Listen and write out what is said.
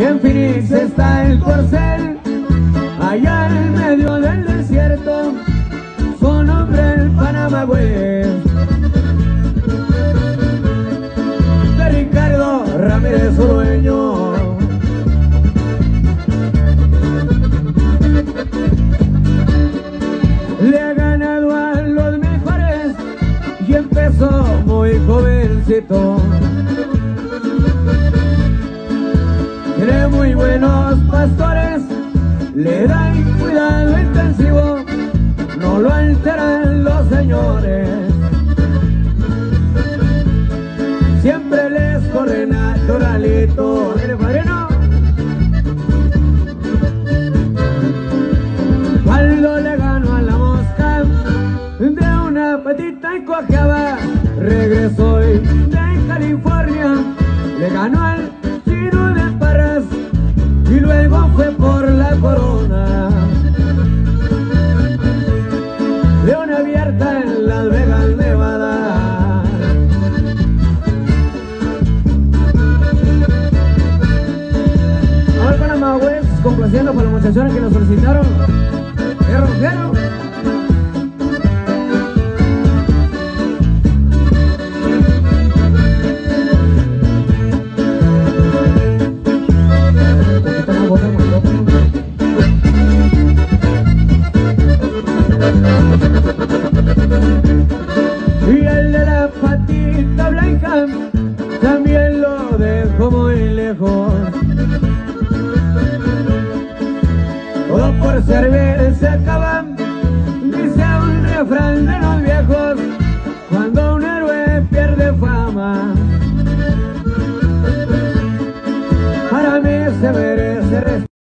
En Phoenix está el corcel, allá en medio del desierto, su nombre el Panamá West. De Ricardo Ramírez, su dueño. Le ha ganado a los mejores y empezó muy jovencito. Tiene muy buenos pastores, le dan cuidado intensivo, no lo alteran los señores. Siempre les corre naturalito. ¿Eres padrino? Cuando le ganó a la mosca de una patita y cojeaba, regresó y complaciendo por las muchachones que nos solicitaron. Fierro, fierro. Y el de la patita blanca también lo dejó muy lejos. Por servir se